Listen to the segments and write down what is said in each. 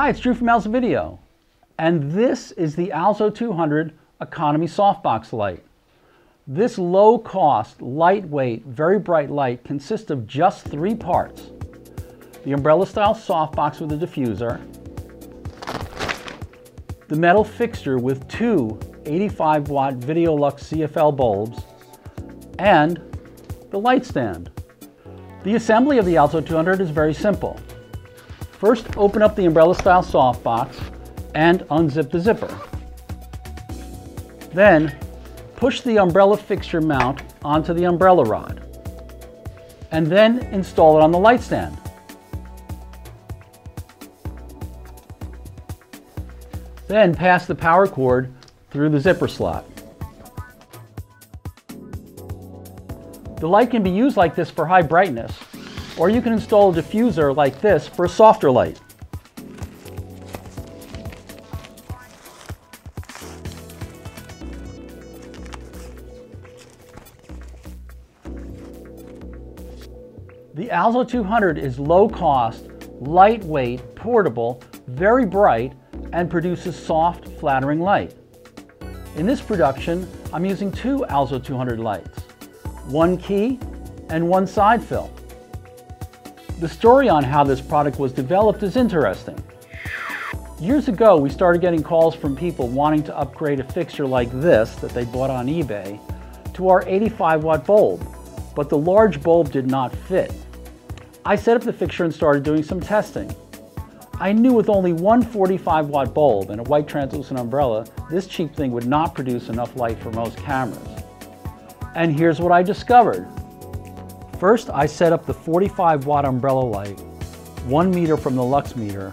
Hi, it's Drew from Alzo Video, and this is the Alzo 200 Economy Softbox Light. This low-cost, lightweight, very bright light consists of just three parts. The umbrella-style softbox with a diffuser, the metal fixture with two 85-watt Videolux CFL bulbs, and the light stand. The assembly of the Alzo 200 is very simple. First, open up the umbrella style softbox and unzip the zipper. Then, push the umbrella fixture mount onto the umbrella rod. And then install it on the light stand. Then pass the power cord through the zipper slot. The light can be used like this for high brightness, or you can install a diffuser like this for a softer light. The Alzo 200 is low cost, lightweight, portable, very bright, and produces soft, flattering light. In this production, I'm using two Alzo 200 lights one key, and one side fill. The story on how this product was developed is interesting. Years ago, we started getting calls from people wanting to upgrade a fixture like this that they bought on eBay to our 85 watt bulb, but the large bulb did not fit. I set up the fixture and started doing some testing. I knew with only one 45 watt bulb and a white translucent umbrella, this cheap thing would not produce enough light for most cameras. And here's what I discovered. First, I set up the 45 watt umbrella light, one meter from the lux meter,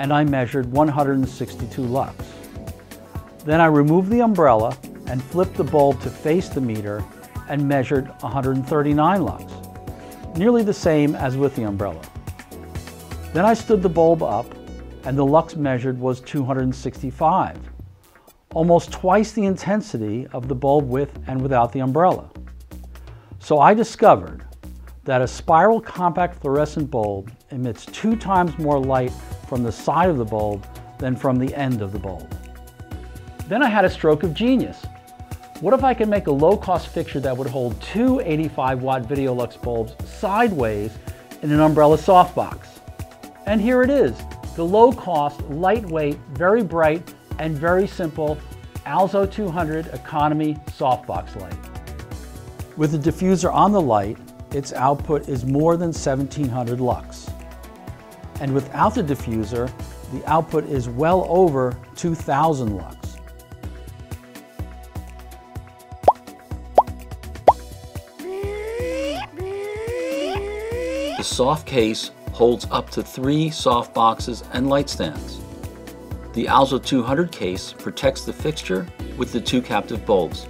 and I measured 162 lux. Then I removed the umbrella and flipped the bulb to face the meter and measured 139 lux, nearly the same as with the umbrella. Then I stood the bulb up and the lux measured was 265 almost twice the intensity of the bulb with and without the umbrella. So I discovered that a spiral compact fluorescent bulb emits two times more light from the side of the bulb than from the end of the bulb. Then I had a stroke of genius. What if I could make a low-cost fixture that would hold two 85 watt Videolux bulbs sideways in an umbrella softbox? And here it is, the low-cost, lightweight, very bright, and very simple Alzo 200 Economy Softbox Light. With the diffuser on the light, its output is more than 1700 lux. And without the diffuser, the output is well over 2000 lux. The soft case holds up to three soft boxes and light stands. The Alzo 200 case protects the fixture with the two captive bulbs.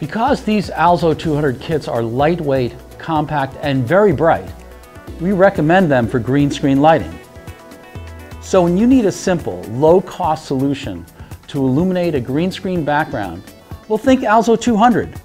Because these Alzo 200 kits are lightweight, compact, and very bright, we recommend them for green screen lighting. So when you need a simple, low-cost solution to illuminate a green screen background, well think Alzo 200.